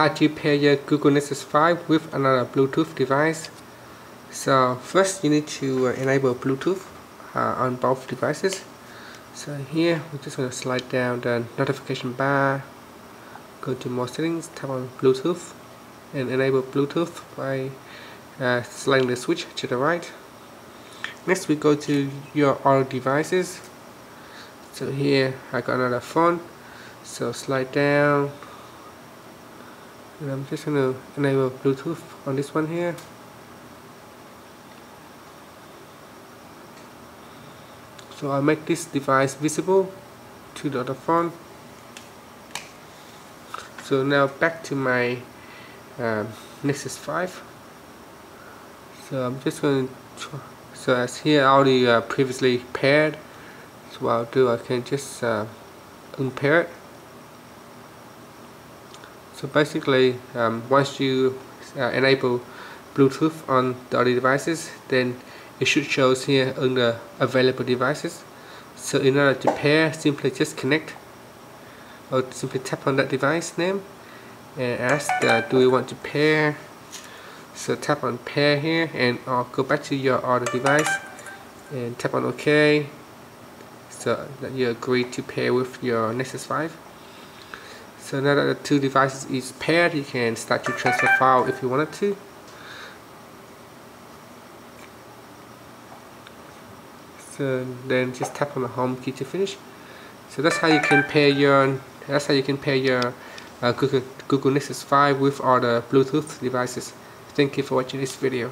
how to pair your Google Nexus 5 with another Bluetooth device. So first you need to uh, enable Bluetooth uh, on both devices. So here we're just going to slide down the notification bar, go to more settings, tap on Bluetooth and enable Bluetooth by uh, sliding the switch to the right. Next we go to your other devices. So here I got another phone. So slide down and I'm just going to enable Bluetooth on this one here. So I'll make this device visible to the other phone so now back to my um, Nexus 5 so I'm just going to so as here already uh, previously paired. So what I'll do I can just uh, unpair it so basically um, once you uh, enable Bluetooth on the other devices then it should show here the available devices. So in order to pair simply just connect or simply tap on that device name and ask uh, do we want to pair? So tap on pair here and or go back to your other device and tap on OK so that you agree to pair with your Nexus 5 so now that the two devices is paired, you can start to transfer file if you wanted to. So then just tap on the home key to finish. So that's how you can pair your that's how you can pair your uh, Google Google Nexus 5 with all the Bluetooth devices. Thank you for watching this video.